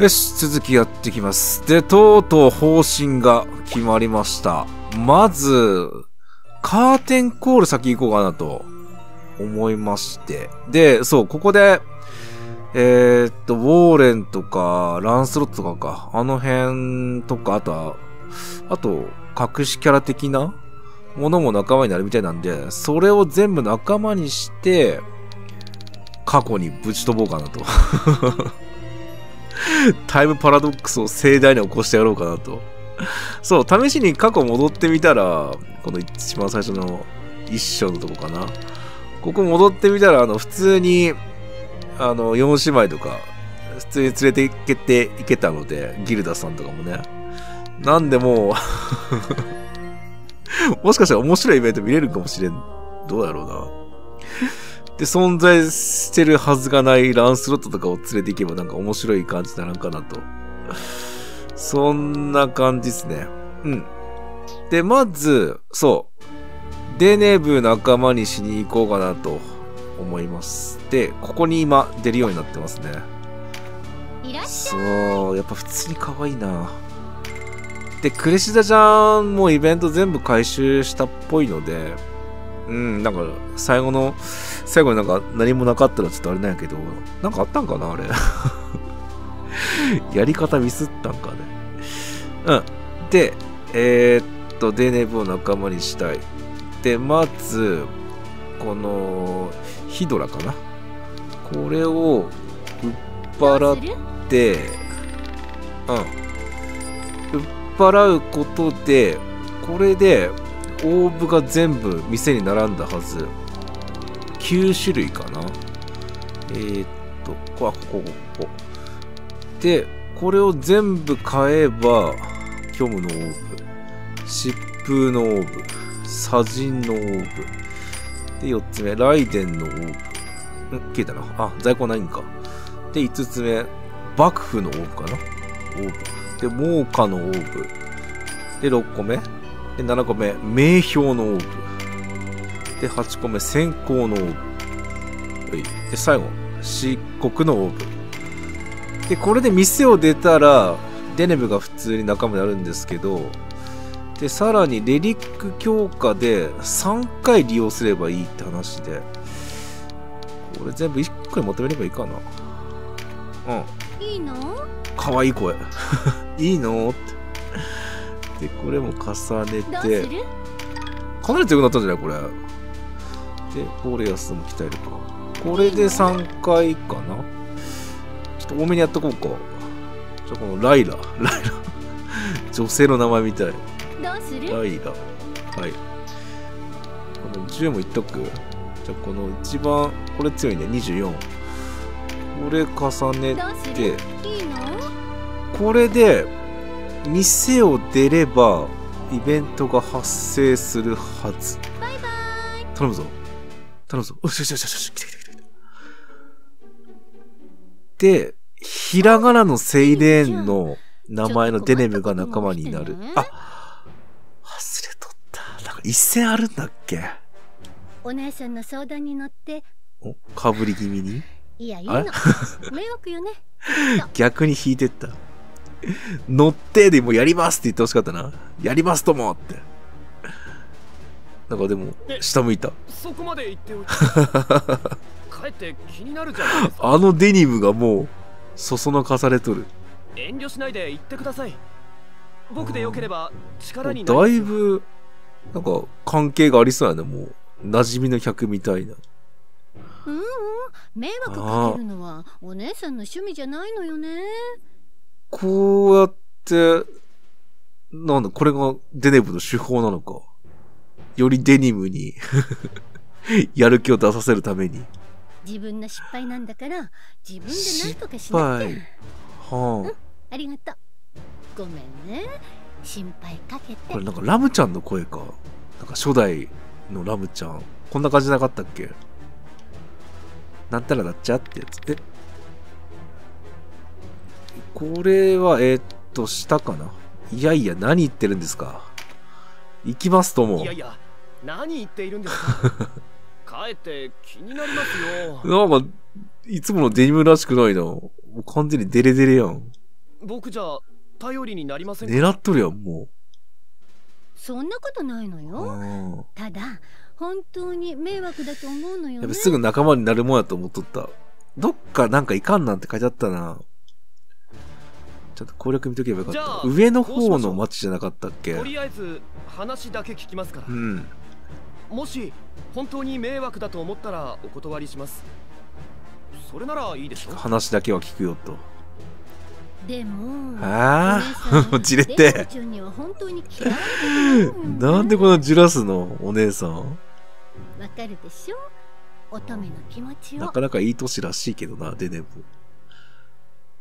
よし、続きやってきます。で、とうとう方針が決まりました。まず、カーテンコール先行こうかなと思いまして。で、そう、ここで、えーっと、ウォーレンとか、ランスロットとかか、あの辺とか、あとは、あと、隠しキャラ的なものも仲間になるみたいなんで、それを全部仲間にして、過去にぶち飛ぼうかなと。タイムパラドックスを盛大に起こしてやろうかなと。そう、試しに過去戻ってみたら、この一番最初の一章のとこかな。ここ戻ってみたら、あの、普通に、あの、四姉妹とか、普通に連れて行けて、行けたので、ギルダさんとかもね。なんでもう、もしかしたら面白いイベント見れるかもしれん。どうやろうな。で、存在してるはずがないランスロットとかを連れて行けばなんか面白い感じにならんかなと。そんな感じですね。うん。で、まず、そう。デネブ仲間にしに行こうかなと思います。で、ここに今出るようになってますね。そう、やっぱ普通に可愛いな。で、クレシダちゃんもイベント全部回収したっぽいので、うん、なんか最後の、最後になんか何もなかったらちょっとあれなんやけど、なんかあったんかなあれ。やり方ミスったんかね。うん。で、えーっと、デネブを仲間にしたい。で、まず、この、ヒドラかなこれを、売っ払っどうするで、うん。売っ払うことで、これで、オーブが全部店に並んだはず。9種類かなえー、っと、こあここ、ここ。で、これを全部買えば、虚無のオーブ、疾風のオーブ、砂人のオーブ。で、4つ目、ライデンのオーブ。ん消えたな。あ、在庫ないんか。で、5つ目、幕府のオーブかなオーブ。で、猛火のオーブ。で、6個目。で、7個目、名標のオーブ。で、8個目、先行のオーブ。はいで、最後、漆黒のオーブ。で、これで店を出たら、デネブが普通に仲間になるんですけど、で、さらにレリック強化で3回利用すればいいって話で、これ全部1個にまとめればいいかな。うん。いいの？かわいい声。いいの？って。で、これも重ねて、る？かなり強くなったんじゃない？これ。で、ボレアスも鍛えるか。これで3回かな？ちょっと多めにやっとこうか。じゃあこのライラ。ライラ。女性の名前みたい。ライラ。はい。この10もいっとく？じゃあこの一番、これ強いね。24。これ重ねて、これで店を出ればイベントが発生するはず。バイバイ。頼むぞ。頼むぞ。よしよしよしよし来て来て来てでひらがなのセイレーンの名前のデネムが仲間になる。あ忘れとった。なんか一戦あるんだっけ？お姉さんの相談に乗って。おかぶり気味に？いやいいの。迷惑よね。逆に引いてった乗ってでもうやりますって言ってほしかったな。やりますともって。なんかでもえ下向いた。そこまで言っておいて。かえって気になるじゃないですか。あのデニムがもうそそのかされとる。遠慮しないで言ってください。僕でよければ力になだりいぶなんか関係がありそうやね。もう馴染みの客みたいな。うんうん迷惑かけるのはお姉さんの趣味じゃないのよねこうやってなんだこれがデネブの手法なのか。よりデニムに やる気を出させるために。自分の失敗なんだから自分で何とかし失なきゃ。敗。はあ。りがとう。ごめんね。心配かけて。あこれなんかラムちゃんの声か。なんか初代のラムちゃん。こんな感じなかったっけ？なんたらだっちゃって。やつえ？これはえーっと下かな？いやいや何言ってるんですか？行きますともいやいや何言っているんですか？かえって気になりますよ。なんかいつものデニムらしくないな。もう完全にデレデレやん。僕じゃ頼りになりませんか？狙っとるやんもそんなことないのうよ。うん。ただ本当に迷惑だと思うのよね。やっぱすぐ仲間になるもんやと思っとった。どっかなんかいかんなんて書いてあったなちょっと攻略見とけばよかっじゃあた上の方の町じゃなかったっけ？とりあえず話だけ聞きますから。うん。もし本当に迷惑だと思ったらお断りします。それならいいでしょ？話だけは聞くよと。でもあお姉さん じれて。なんでこのジュラスのお姉さん？わかるでしょ？乙女の気持ちを。なかなかいい年らしいけどなデネブ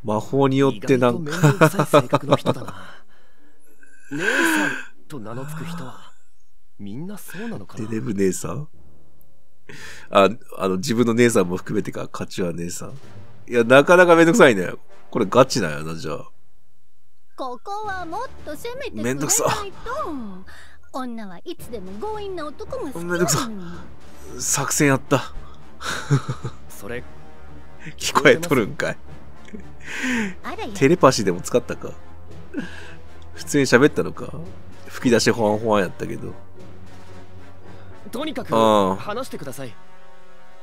魔法によってなんか姉さんと名の付く人はみんなそうなのかな？デネブ姉さん？あ、あの、自分の姉さんも含めてか、カチュア姉さん？いや、なかなかめんどくさいね。これガチなんやな、じゃあ。ここはもっと攻めてくれないとめんどくさ女はいつでも強引な男が好きなのめんどくさ作戦やった。それ 聞こえとるんかい。テレパシーでも使ったか？普通に喋ったのか？吹き出しほわんほわんやったけど。とにかく話してください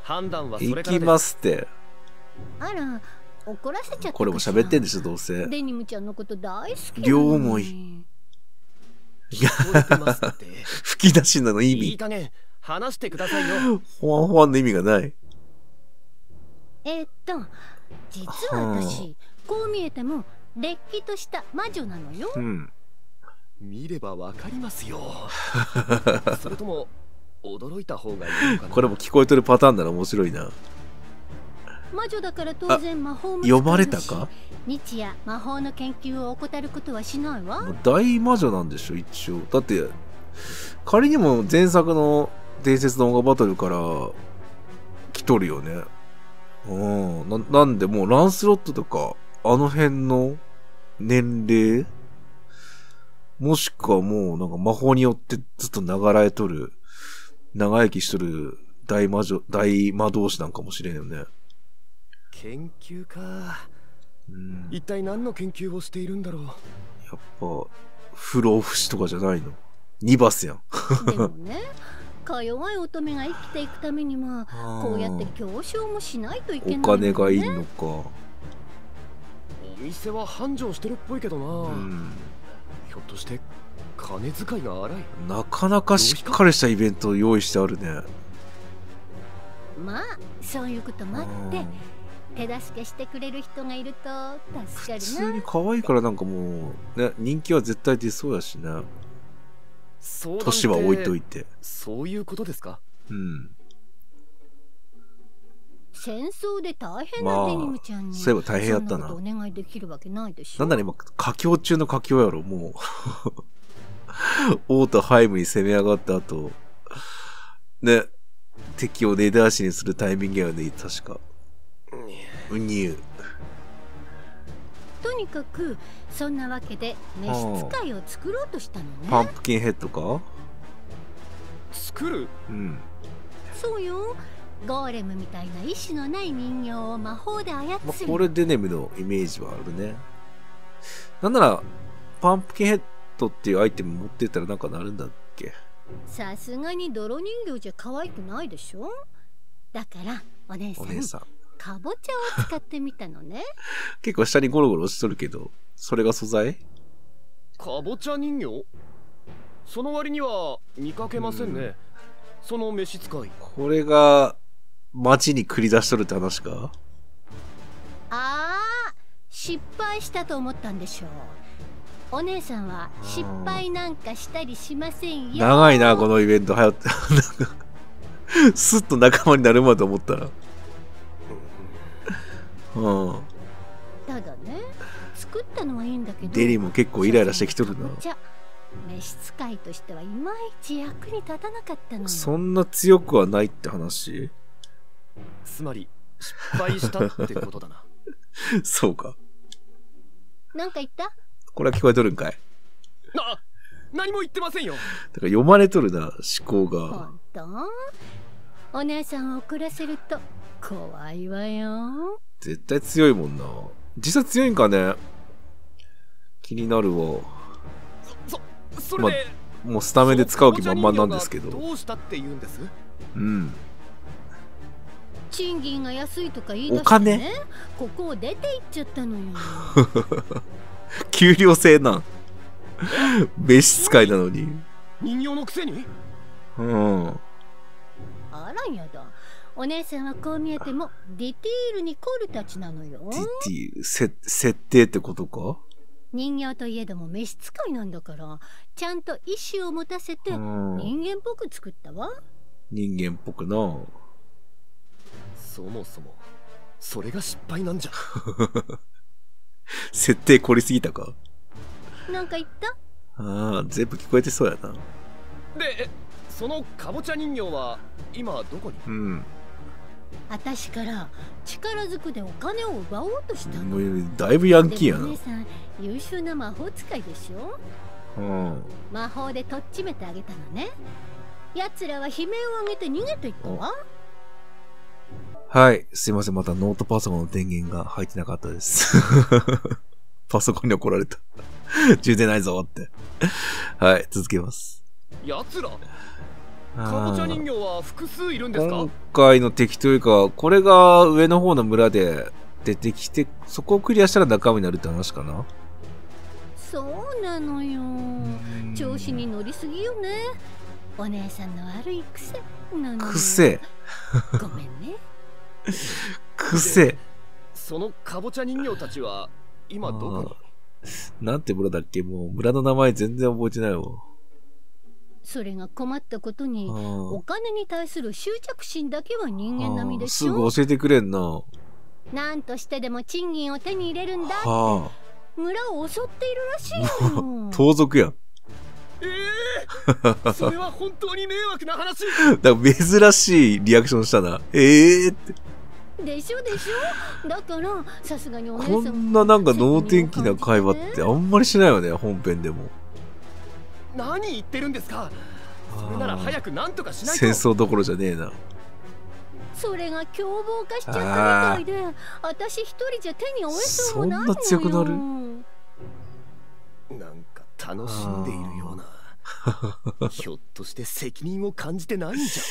判断はそれ行からですきますって。あら怒らせちゃったこれも喋ってんでししょ、どうせ。デニムちゃんのこと大好き両思いいや、吹き出しなの意味。いい加減話してくださいよほわんほわんの意味がない。えーっと実は私こう見えてもれっきとした魔女なのようん。見ればわかりますよ それとも驚いた方がいいのかな？これも聞こえとるパターンなら面白いな。魔女だから当然魔法も使えるし読まれたか？日夜魔法の研究を怠ることはしないわ大魔女なんでしょ、一応。だって、仮にも前作の伝説の音楽バトルから来とるよね。うん。ななんでもうランスロットとか、あの辺の年齢？もしくはもうなんか魔法によってずっと流れとる、長生きしとる大魔女、大魔導士なんかもしれんよね。研究かうん。一体何の研究をしているんだろう？やっぱ、不老不死とかじゃないの？ニバスやん。でもね か弱い乙女が生きていくためにはこうやって行商もしないといけないね金がいいのか。お店は繁盛してるっぽいけどな、うん。ひょっとして金遣いが荒いなかなかしっかりしたイベントを用意してあるね。まあそういうこともあってうん手助けしてくれる人がいると助か普通るなに可愛いからなんかもう、ね、人気は絶対出そうやしね。年は置いといて。そういうことですか？うん。戦争で大変まあなデニムちゃんに、そういえば大変やったなお願いできるわけないでしょ？なんだね、今、佳境中の佳境やろ、もう。オートハイムに攻め上がった後、ね、敵を根出しにするタイミングやよね、確か。うにゅとにかくそんなわけで召使いを作ろうとしたのね。パンプキンヘッドか？作る？うん。そうよ。ゴーレムみたいな意志のない人形を魔法で操る、まあ、これデネムのイメージはあるね。なんなら、パンプキンヘッドっていうアイテム持ってったらなんかなるんだっけ？さすがに泥人形じゃ可愛くないでしょ？だからお姉さん。お姉さん。かぼちゃを使ってみたのね。結構下にゴロゴロしとるけど、それが素材？かぼちゃ人形？その割には見かけませんね、うんその召使い。これが、街に繰り出しとるって話か？あー失敗したと思ったんでしょう。お姉さんは失敗なんかしたりしませんよ。長いな、このイベント。はやって。なんか、スッと仲間になるまで思ったら。うん。ただね作ったのはいいんだけどデリも結構イライラしてきとるな。召使いとしてはいまいち役に立たなかったのよ。そんな強くはないって話。つまり失敗したってことだな。そうか。なんか言った？これは聞こえとるんかい？な何も言ってませんよ。だから読まれとるな、思考が。本当？お姉さんを怒らせると怖いわよ絶対強いもんな。実際強いんかね？気になるわ。そそれで、もうスタメンで使う気満々なんですけど。どうしたって言うんです？うん。賃金が安いとか言い出して、ね、お金？ここを出て行っちゃったのよ 給料制なん。召使いなのに。人形のくせに？うん。あらやだお姉さんはこう見えてもディティールに凝るたちなのよディティせ設定ってことか？人形といえども召使いなんだからちゃんと意志を持たせてうん。人間っぽく作ったわ人間っぽくな。そもそもそれが失敗なんじゃ 設定凝りすぎたか？なんか言った？ああ、全部聞こえてそうやな。でそのかぼちゃ人形は今どこに？うん。私から力ずくでお金を奪おうとしたのもうだいぶヤンキーやな姉。さん優秀な魔法使いでしょ？うん。魔法でとっちめてあげたのね奴らは悲鳴を上げて逃げていったわはい。すいません。またノートパソコンの電源が入ってなかったです。パソコンに怒られた。充電ないぞって。はい。続けます。奴らかぼちゃ人形は複数いるんですか今回の敵というか、これが上の方の村で出てきて、そこをクリアしたら仲間になるって話かな？そうなのよ。調子に乗りすぎよね。お姉さんの悪い癖なのよ。癖？ごめんね。癖？そのかぼちゃ人形たちは今どこに？なんて村だっけ？もう村の名前全然覚えてないわ。それが困ったことにおあ金に対する執着心だけは人間並みでしすょぐ教えてくれんな。はなんとしてでも賃金を手に入れるんだあ。村を襲っているらしいのよ 盗賊やん。ええ それは本当に迷惑な話だから珍しいリアクションしたな。ええー、って。でしょ？でしょ？だからさすがにお姉こさんんななんか能天気な会話ってあんまりしないよね、本編でも。何言ってるんですか？それなら早く何とかしないと。戦争どころじゃねえな。それが凶暴化しちゃったみたいで私一人じゃ手に負えそうもないのよ。そんな強くなる？なんか楽しんでいるような。ひょっとして責任を感じてないんじゃ。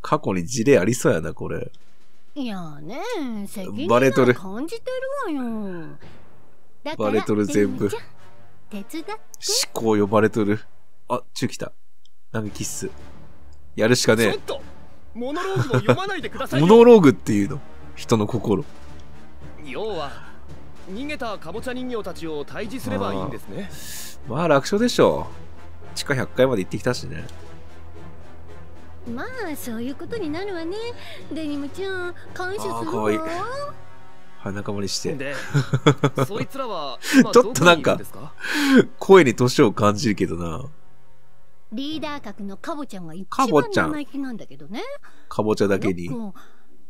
過去に事例ありそうやな、これ。いやね責任バレとる。は感じてるわよ。バレとる全部手伝って思考呼ばれとる。あ、チュ来た。なんかキッス。やるしかねちょっとモノローグを読まないでくださえ。いよモノローグっていうの？人の心。要は逃げたかぼちゃ人形たちを退治すればいいんですねまあ楽勝でしょう。地下100階まで行ってきたしね。まあそういうことになるわねデニムちゃん感謝するわあーかわいいはい、仲間にして。で そいつらは 今ちょっとなんか声に年を感じるけどな。リーダー格のカボちゃんが一カボちゃん番生意気なんだけどねかぼちゃだけに。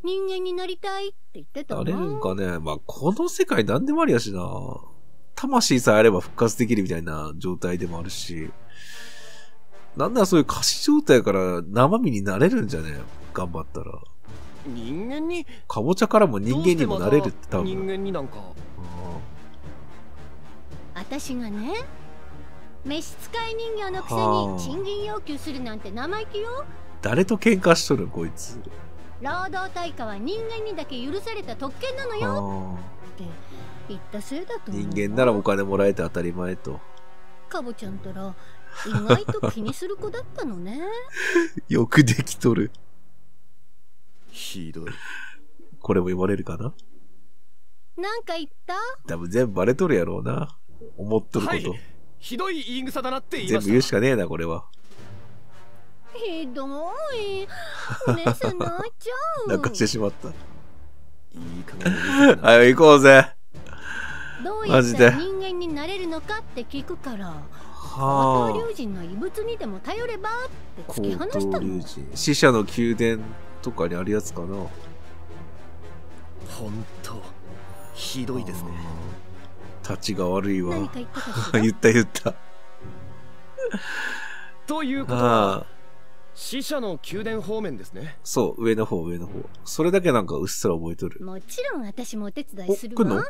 人間になりたいって言ってたわあれんかね、まあ、この世界何でもありやしな。魂さえあれば復活できるみたいな状態でもあるし。なんならそういう仮死状態から生身になれるんじゃね？頑張ったら。人間にかぼちゃからも人間にもなれるって多分。た人間になんか私がね召使い人形のくせはあに賃金要求するなんて生意気よ誰と喧嘩しとるこいつ。労働対価は人間にだけ許された特権なのよはあって言ったせいだと思う人間ならお金もらえて当たり前と。カボちゃんたら意外と気にする子だったのね よくできとる。ひどいこれも言われるかな？なんか言った？多分全部バレとるやろうな。思っとること。はいひどい言い草だなって言い全部ました言うしかねえな、これは。ひどいお姉さん泣いちゃう泣かしてしまった。いい加減はい、行こうぜ。どうやっマジでたら人間になれるのかって聞くからは高等竜神の遺物にでも頼ればってあ。突き放したの神。死者の宮殿とかにあるやつかな。ほんとひどいですね立ちが悪いわ。何か言った 言った言った。ということは。死者の宮殿方面ですねそう、上の方、上の方。それだけなんかうっすら覚えとる。もちろん私もお手伝いするわ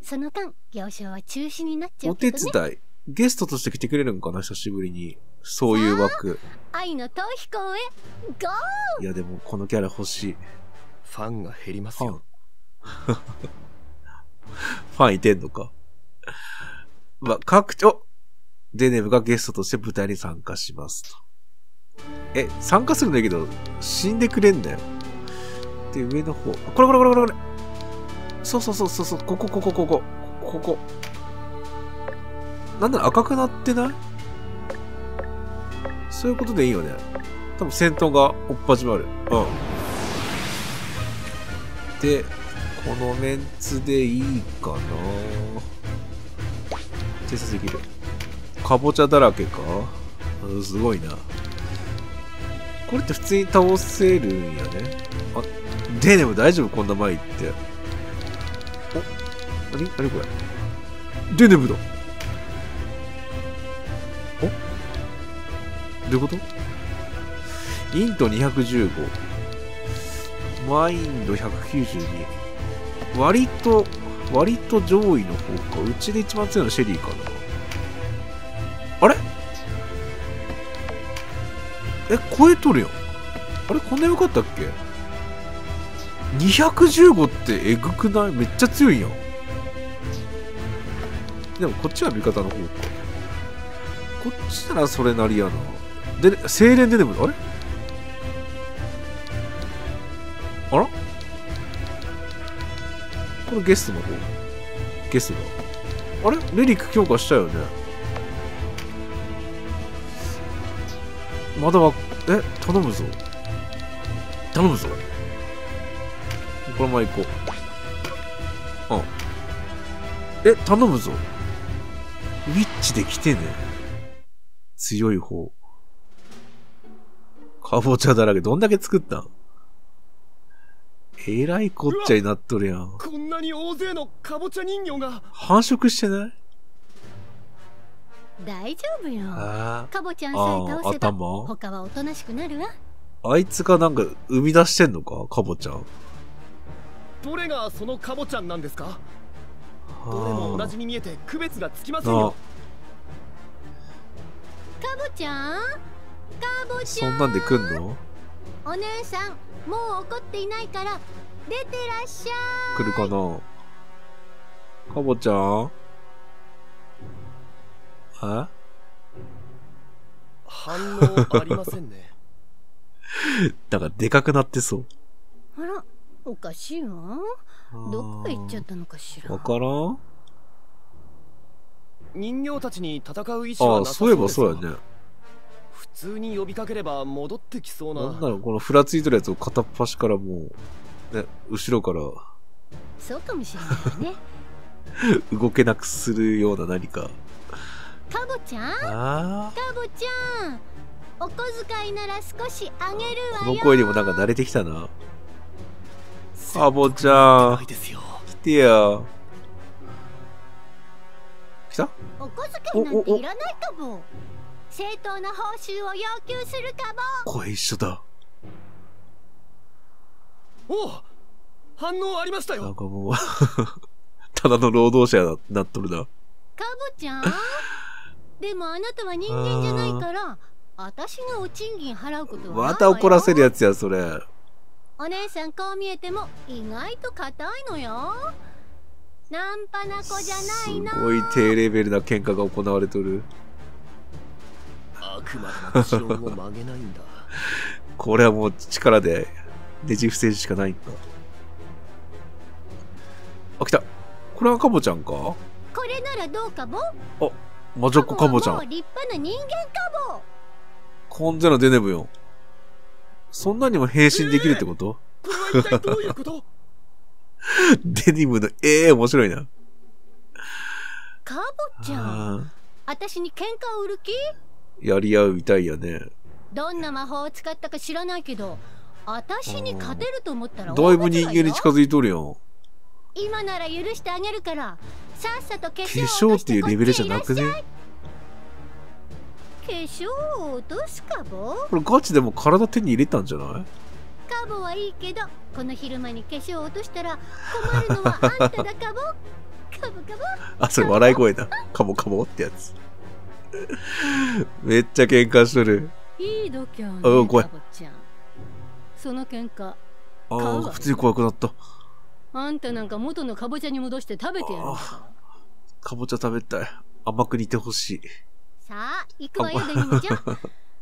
その間行商は中止になっちゃおうけどね手伝い？ゲストとして来てくれるんかな久しぶりに。そういう枠。愛の逃避行へゴーいやでもこのキャラ欲しい。ファンが減りますファンよ。ファンいてんのか。まあ、各地、おデネブがゲストとして舞台に参加しますと。え、参加するんだけど、死んでくれんだよ。で、上の方。これこれこれこれこれ。そうそうそうそうそう、ここここここ。ここ。なんだろ赤くなってない？そういうことでいいよね。多分戦闘がおっ始まる。うん。で、このメンツでいいかな偵察できる。かぼちゃだらけか？すごいな。これって普通に倒せるんやね。あ、デーネも大丈夫？こんな前行って。お何？何これ？デーネムだういうこと？イント215。マインド192。割と、割と上位の方か。うちで一番強いのはシェリーかな。あれ？え、超えとるよ。あれこんな良かったっけ ?215 ってえぐくない？めっちゃ強いやん。でもこっちは味方の方か。こっちならそれなりやな。で、精錬ででも、あれ？あら？これゲストの方？ゲストだ。あれ？レリック強化したよね？まだわ、え？頼むぞ。頼むぞ。このまま行こう。うん。え、頼むぞ。ウィッチで来てね。強い方。かぼちゃだらけ。どんだけ作ったんえらいこっちゃになっとるやん。こんなに大勢のかぼちゃ人形が繁殖してない大丈夫よあカボちゃんさえ倒せば他はおとなしくなるわあ。いつがなんか生み出してんのかかぼちゃん。どれがそのかぼちゃんなんですかどれも同じに見えて区別がつきませんよカボちゃんカボちゃんそんなんで来んの？お姉さんもう怒っていないから出てらっしゃい。来るかな？かぼちゃん？え？反応ありませんね。だからでかくなってそう。あらおかしいわ。どこへ行っちゃったのかしら。わからん？人形たちに戦う意思はああ、なさそういえばですがそうやね。普通に呼びかければ戻ってきそうななんだろう、このふらついてるやつを片っ端からもう、ね、後ろからそうかもしれないわね 動けなくするような何か。カボちゃん？ああ。カボちゃんお小遣いなら少しあげるわこよの声にもなんか慣れてきたな。かぼちゃなんい。ですよ来てや。来た？お小遣いなんていらないかぼ正当な報酬を要求するかぼ声一緒だ。おう反応ありましたなんよかもう、ただの労働者になっとるな。カボちゃん？でもあなたは人間じゃないから私がお賃金払うことはないわよまた怒らせるやつや、それ。お姉さんこう見えても意外と硬いのよナンパな子じゃないのすごい低レベルな喧嘩が行われとる。あくまでも持論を曲げないんだこれはもう力でねじ伏せるしかないんだ。あ、来た。これはカボちゃんか？これならどうかぼ魔女っ子カボちゃ。ん立派な人間かぼ完全なデネブよ。そんなにも変身できるってこと、これは一体どういうこと？デニムの、ええ面白いな。カボちゃんあ私に喧嘩を売る気？ーやり合うみたいやね。どんな魔法を使ったか知らないけど私に勝てると思ったらだいぶ人間に近づづいとるやん。今なら許してあげるからさっさと化化粧粧っていうレベルじゃなくね？化粧を落とすかぼこれガチでも体手に入れたんじゃない？カボはいいけどこの昼間に化粧を落としたら困るのはあんただかぼ化カボカボ？あ、それ笑い声だ。カモカモってやつ。めっちゃ喧嘩しとる。いい度胸ねうん怖いカボちゃんその喧嘩ああ、普通に怖くなった。あんたなんか元のカボチャに戻して食べてやるからかぼちゃ食べたい。甘く煮てほしい。さあ行くわよデニムちゃん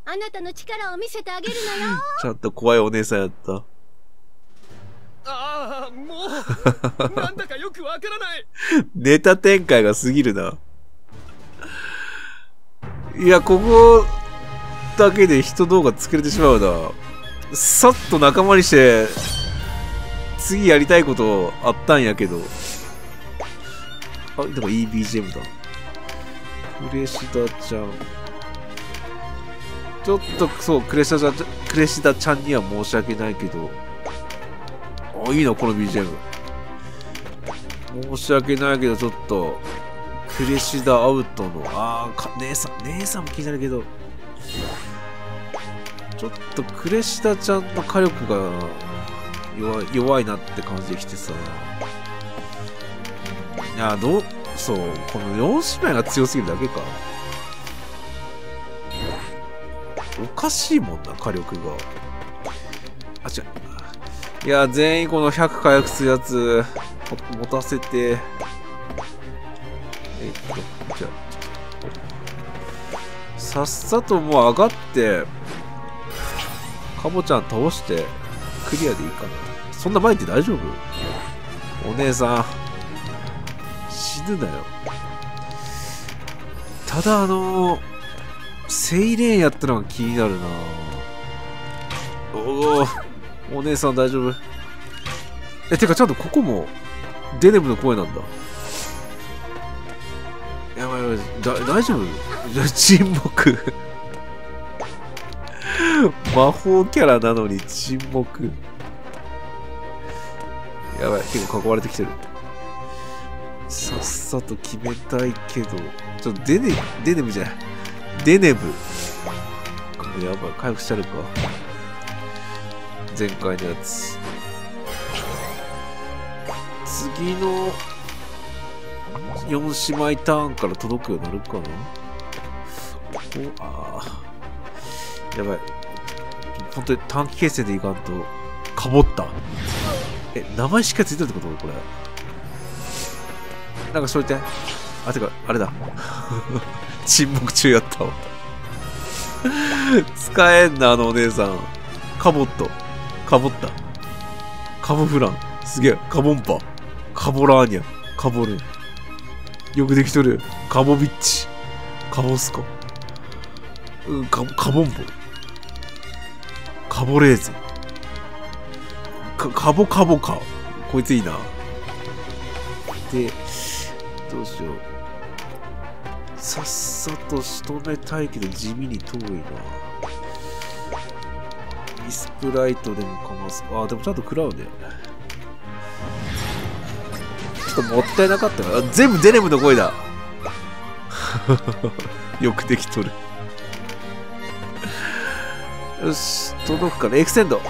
あなたの力を見せてあげるのよ ちゃんと怖いお姉さんやった。ああもう なんだかよくわからないネタ展開が過ぎるな。いや、ここだけで人動画作れてしまうな。さっと仲間にして、次やりたいことあったんやけど。あ、でもいい BGM だ。クレシダちゃん。ちょっと、そう、クレシダちゃん、クレシダちゃんには申し訳ないけど。あ、いいな、この BGM。申し訳ないけど、ちょっと、クレシダアウトの、あーか、姉さん、姉さんも気になるけど、ちょっとクレシダちゃんの火力が弱弱いなって感じできてさ。いや、どう、そう、この4姉妹が強すぎるだけか。おかしいもんな、火力が。あ、違う。いや、全員この100回復するやつ、持たせて、さっさともう上がって、カボちゃん倒して、クリアでいいかな。そんな前って大丈夫？お姉さん、死ぬなよ。ただあのセイレーンやったのが気になるなおおお姉さん大丈夫？え、てかちゃんとここも、デネブの声なんだ。やばいやばい、大丈夫？沈黙。魔法キャラなのに沈黙。やばい、結構囲われてきてる。さっさと決めたいけど、ちょっとデネ、デネブじゃない。デネブ。やばい、回復しちゃうか。前回のやつ。次の4姉妹ターンから届くようになるかなおああ。やばい。本当に短期決戦でいかんと、かぼった。え、名前しっかりついてるってこと？これ。なんかそう言って。あ、てか、あれだ。沈黙中やったわ。使えんな、あのお姉さん。カボット。カボった。カボフラン。すげえ。カボンパ。カボラーニャ。カボル。よくできとる。カボビッチ。カボスコ。カカボンボ。カボレーゼ。か、カボカボか。こいついいな。で、どうしよう。さっさと仕留めたいけど地味に遠いな。ミスプライトでもかます。あ、でもちゃんと食らうね。ちょっともったいなかったな。あ全部デネムの声だ。よくできとる。よし、届くかな。エクセンド。い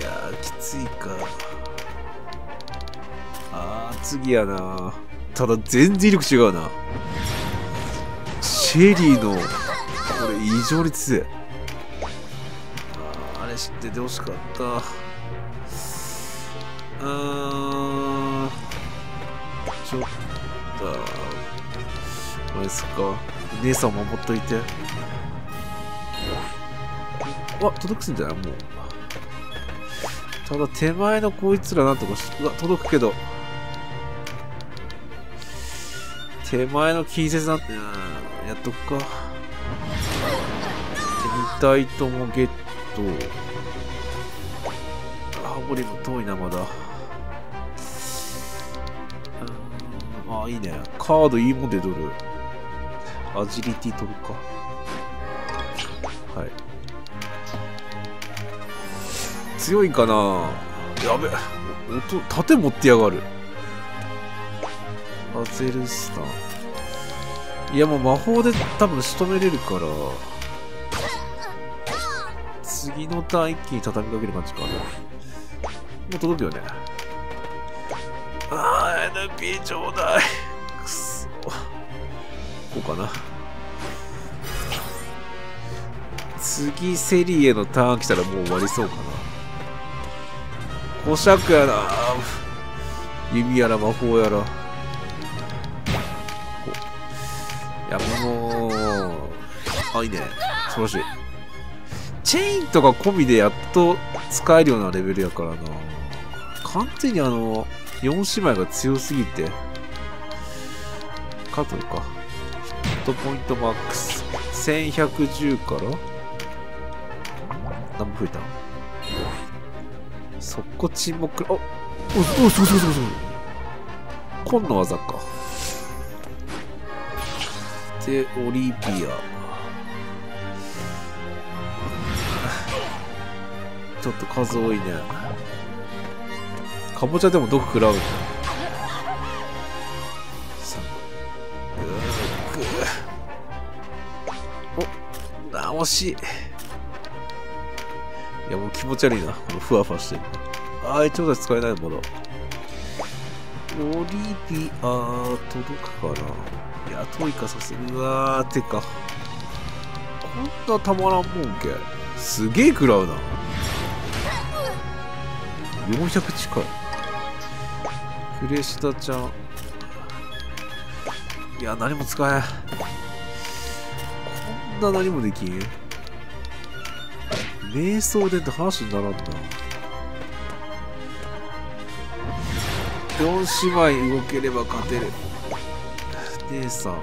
や、きついか。あー、次やな。ただ、全然威力違うな。シェリーの、これ異常に強い。ああれ知っててほしかった。うーん。ちょっと、あれですか。姉さん守っといて。あ、届くんじゃない？もう。ただ手前のこいつらなんとかし、うわ、届くけど。手前の近接なんて、やっとくか。2体ともゲット。あ、ゴリも遠いな、まだ。あ、いいね。カードいいもんで取る。アジリティ取るか。はい。強いかな？やべ音盾持ってやがるアゼルスタンいやもう魔法で多分仕留めれるから次のターン一気に畳みかける感じかなもう届くよねああ NP ちょうだい。くそ。こうかな。次、セリエのターン来たらもう終わりそうかな。古尺やな。弓やら魔法やら。こういや、もう。あ、いいね。素晴らしい。チェーンとか込みでやっと使えるようなレベルやからな。完全にあの、4姉妹が強すぎて。カトルか。ヒットポイントマックス。1110から何も増えた速攻沈黙。あお、お、すごいすごいすごいすごい。今の技か。で、オリビア。ちょっと数多いね。かぼちゃでも毒食らうのお、あ、惜しい。いや、もう気持ち悪いな。このふわふわしてる。あー、ちょうだい使えないもの。オリビア、届くかないや、遠いかさすが。うわー、てか。こんなたまらんもんけ。すげえ食らうな。400近い。クレシタちゃん。いや、何も使え。こんな何もできん？瞑想伝って話にならんな。4姉妹動ければ勝てる。姉さん。こ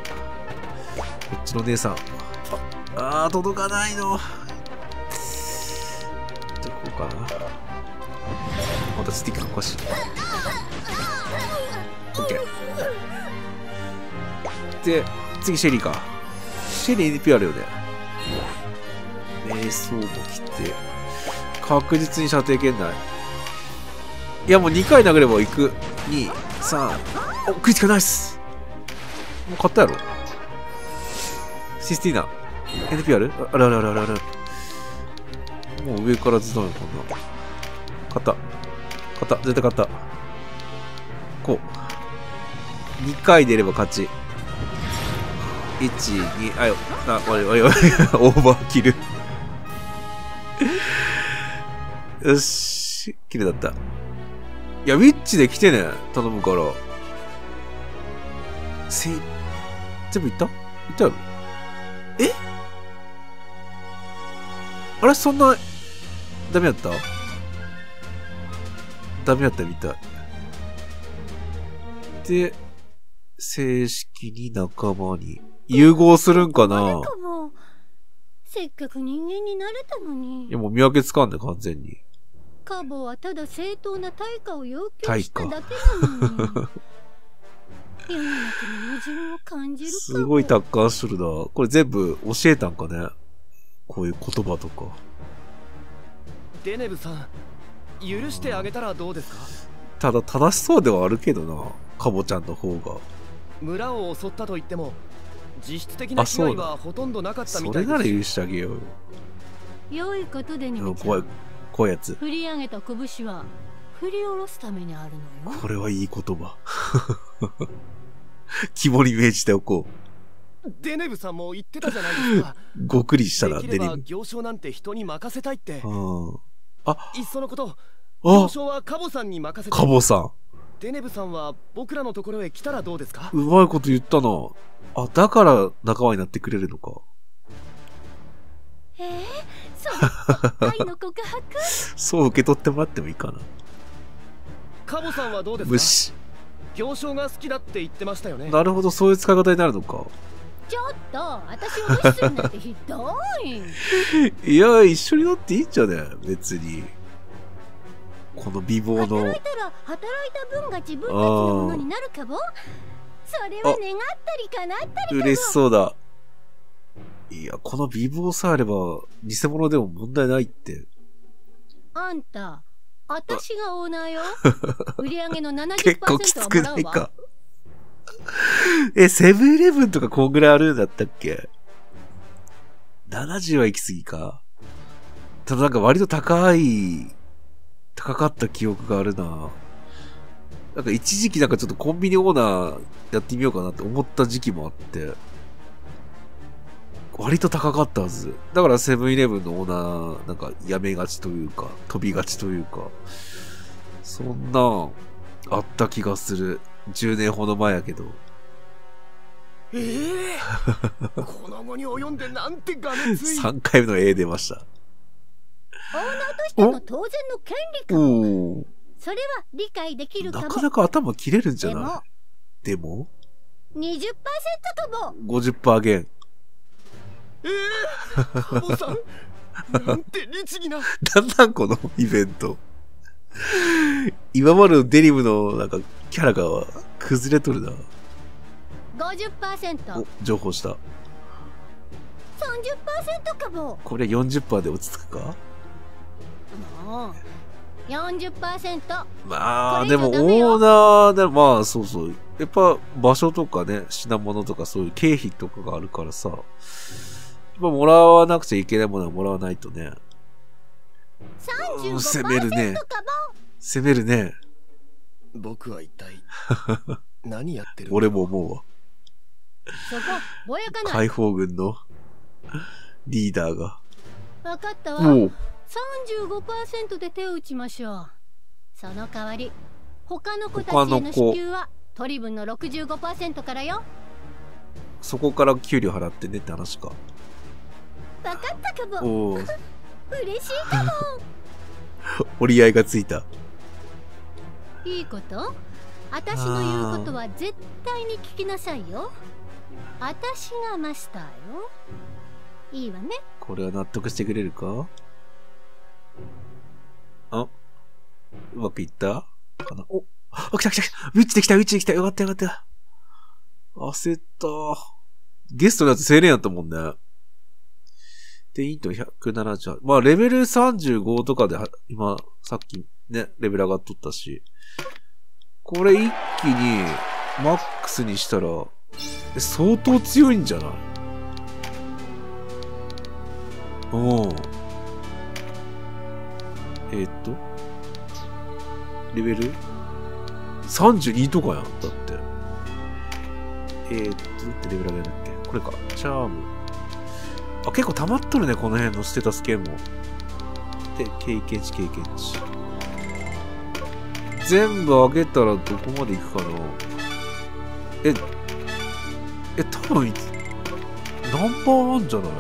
っちの姉さん。ああ、届かないの。じゃ、こうかな。またスティックおかしい。オッケー。で、次シェリーか。シェリー NP あるよね。瞑想も来て、確実に射程圏内。いや、もう2回殴れば行く。2、3、お、クリティカナイスもう買ったやろシスティーナ。NP ある？あるあるあるあるある。もう上からずっと、こんな。買った。買った。絶対買った。こう。2回出れば勝ち。1、2、あよ、あ、おいおいおい、オーバーキル。よし、キルだった。いや、ウィッチで来てね、頼むから。せ、全部いった？いったやろえ？あれそんな、ダメやった？ダメやったみたい。で、正式に仲間に融合するんかな？せっかく人間になれたのにいやもう見分けつかんね、完全に。カボはただ正当な対価を要求しただけなのに 世の中に矛盾を感じるかもすごい達観しとるな。これ全部教えたんかねこういう言葉とか。デネブさん許してあげたらどうですか？ただ正しそうではあるけどな。カボちゃんの方が。村を襲ったと言っても実質的な被害はほとんどなかったみそたいですれなら許してあげようよ。良いことでにうん怖い、怖いやつ。振り上げた拳は振り下ろすためにあるのよこれはいい言葉。肝に銘じておこデネブさんも言ってたじゃないですかう。ごくりしたら、デニム。行商なんて人に任せたいってうん。あ、いっそのこと行あ、商はカボさんに任せてカボさん。デネブさんは僕らのところへ来たらどうですか？うまいこと言ったな。あ、だから仲間になってくれるのか。えー、そう？愛の告白？そう受け取ってもらってもいいかな。カボさんはどうですか？無視。行商が好きだって言ってましたよねなるほど、そういう使い方になるのか。ちょっと私を無視するなんてひどい いや、一緒になっていいんじゃね別に。この美貌の働い。たら働いた分が自分たちのものになるかも？それは願ったり叶ったり嬉しそうだ。いや、この美貌さえあれば、偽物でも問題ないって。あんた私がオーナーよ売り上げの 結構き70%つくないうか。え、セブンイレブンとかこんぐらいあるんだったっけ ?70 は行き過ぎか？ただなんか割と高い、高かった記憶があるな。なんか一時期なんかちょっとコンビニオーナーやってみようかなって思った時期もあって、割と高かったはず。だからセブンイレブンのオーナー、なんかやめがちというか、飛びがちというか、そんな、あった気がする。10年ほど前やけど。ええこの後に及んでなんてがめつい3回目の A 出ました。オーナーとしての当然の権利か。それは理解できるかもなかなか頭切れるんじゃでもないでも20%かも ?50% 減。ええカボさんなんて律儀な なんなんこのイベント。今までのデニムのなんかキャラが崩れとるな。50%30% お、情報した。かもこれ40%で落ち着くか？もう40%まあ、でもオーナーで、まあそうそう。やっぱ場所とかね、品物とかそういう経費とかがあるからさ。やっぱもらわなくちゃいけないものはもらわないとね。うん35%攻めるね攻めるね。僕は一体 何やってる俺も思うわ。そこぼやかない解放軍のリーダーが。分かったわもう、35%で手を打ちましょう。その代わり他の子たちへの支給は取り分の65%からよ。そこから給料払ってねって話か。分かったかも。嬉しいかも。折り合いがついた。いいこと？私の言うことは絶対に聞きなさいよ。私がマスターよ。いいわね。これは納得してくれるか？まくいった？かな？おあ、来た来た来たうちで来たうちで来たよかったよかった焦った。ゲストのやつ青年やったもんね。で、イント178。まあ、レベル35とかでは、今、さっきね、レベル上がっとったし。これ一気に、マックスにしたら、え相当強いんじゃない？うん。えーっと、レベル ?32 とかやん。だって。えーっと、どうやってレベル上げるんだっけ？これか。チャーム。あ、結構溜まっとるね、この辺のステータス系も。で、経験値、経験値。全部上げたらどこまでいくかなえ、え、多分、ナンバーワンじゃない？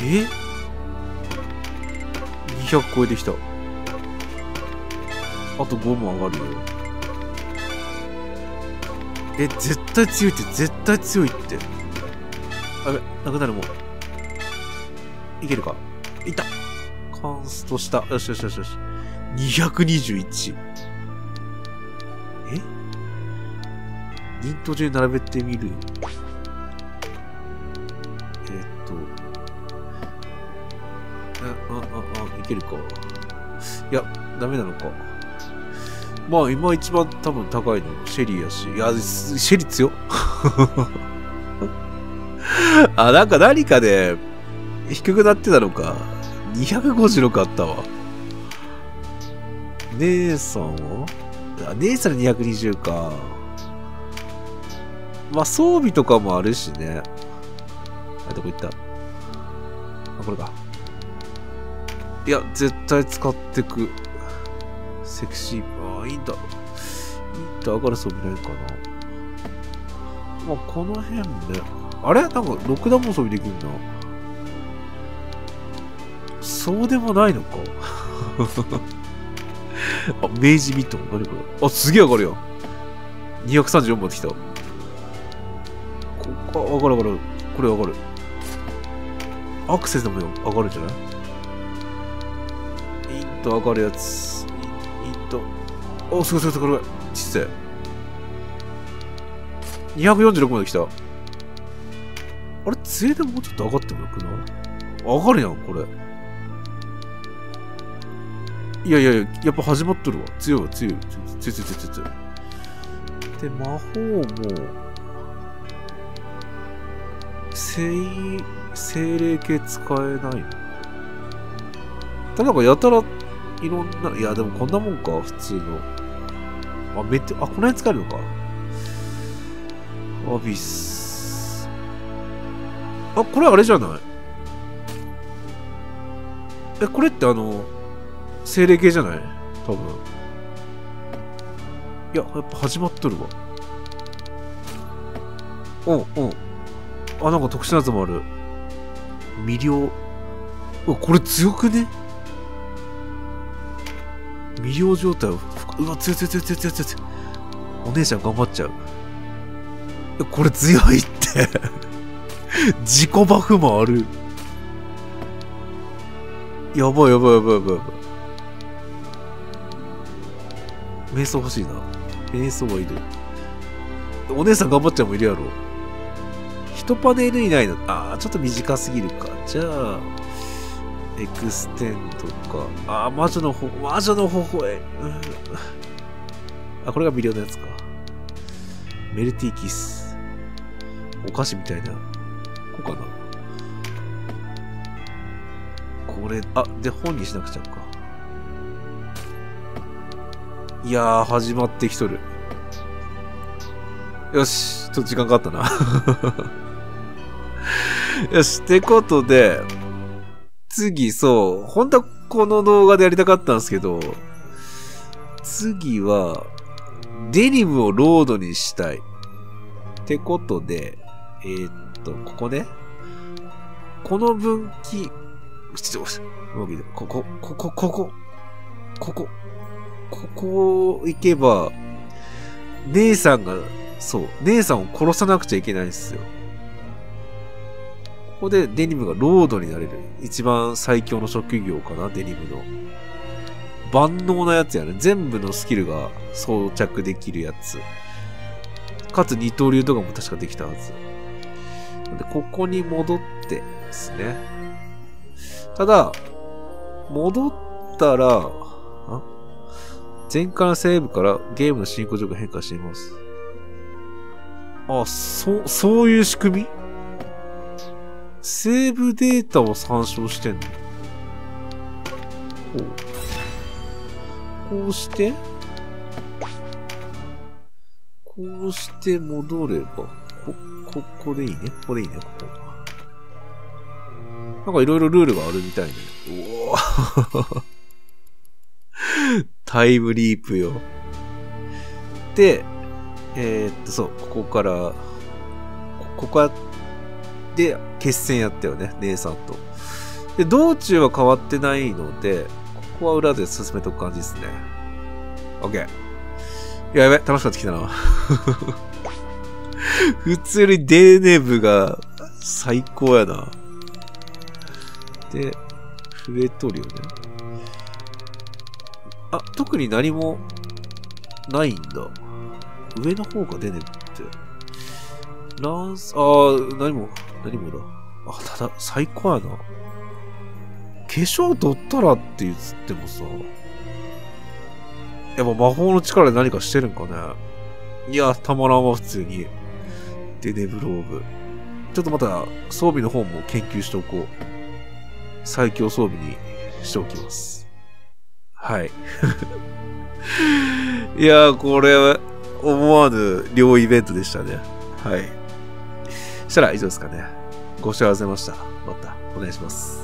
え？?200 超えてきた。あと5も上がるよ。え、絶対強いって、絶対強いって。あべ、なくなるもう。いけるか？いったカンストした。よしよしよしよし。221。え？イント中に並べてみる？けるか。いや、ダメなのか。まあ、今一番多分高いの、シェリーやし。いや、シェリー強。あ、なんか何かで、低くなってたのか。256あったわ。姉さんはあ、姉さん220か。まあ、装備とかもあるしね。あ、どこ行った？あ、これか。いや、絶対使ってく。セクシー。ああ、いいんだ。いいんだ、上がる装備ないかな。まあ、この辺ね。あれ？なんか、6段も装備できるんだ。そうでもないのか。あ、明治ミット。何これ？あ、すげえ上がるやん。234まで来た。ここ、あ、上がる上がる。これ上がる。アクセスでも上がるんじゃない？イント上がるやつ。インイント。お、すごいすごいすごい。これ、ちっさい。246まで来た。あれ、杖でもうちょっと上がってもよくない？上がるやん、これ。いやいやいや、やっぱ始まっとるわ。強いわ、強い。強い強い強い強い。で、魔法も、精、精霊系使えないただなんかやたら、いろんな、いや、でもこんなもんか、普通の。あ、メテ、あ、この辺使えるのか。アビス。あ、これあれじゃない？え、これってあの、精霊系じゃない？多分。いや、やっぱ始まっとるわ。うん、うん。あ、なんか特殊なやつもある。魅了。う、これ強くね？魅了状態を、うわ、強い強い強い強い強い強い。お姉ちゃん頑張っちゃう。これ強いって。自己バフもある。やばいやばいやばいやばいやばい。瞑想欲しいな。瞑想はいる。お姉さん頑張っちゃうもいるやろ。一パネル以内の、ああ、ちょっと短すぎるか。じゃあ、エクステンドか。あ、魔女のほ、魔女の微笑。うんあ、これが微量のやつか。メルティーキス。お菓子みたいな。こうかな。これ、あ、で、本にしなくちゃか。いやー、始まってきとる。よし、ちょっと時間かかったな。よし、ってことで、次、そう、本当はこの動画でやりたかったんですけど、次は、デニムをロードにしたい。ってことで、えー、っと、ここね。この分岐、ちょっと、ここ、ここ、ここ、ここ、ここ行けば、姉さんが、そう、姉さんを殺さなくちゃいけないんですよ。ここでデニムがロードになれる。一番最強の職業かな、デニムの。万能なやつやね。全部のスキルが装着できるやつ。かつ二刀流とかも確かできたはず。で、ここに戻ってですね。ただ、戻ったら、あ？前回のセーブからゲームの進行状況変化しています。あ、そ、そういう仕組み？セーブデータを参照してんの？こう。こうして、こうして戻れば、こ、ここでいいね？ここでいいね、ここ。なんかいろいろルールがあるみたいね。おー タイムリープよ。で、えー、っと、そう、ここから、こここで、決戦やったよね、姉さんと。で、道中は変わってないので、ここは裏で進めとく感じですね。OK。いや、やべ、楽しくなってきたな。普通にデーネブが最高やな。で、増えとるよね。あ、特に何もないんだ。上の方がデーネブって。ランス、あー、何も、何もだ。あ、ただ、最高やな。化粧取ったらって言ってもさ、やっぱ魔法の力で何かしてるんかね。いや、たまらんわ、普通に。デネブローブ。ちょっとまた装備の方も研究しておこう。最強装備にしておきます。はい。いやー、これは、思わぬ両イベントでしたね。はい。したら以上ですかね。ご視聴ありがとうございました。またお願いします。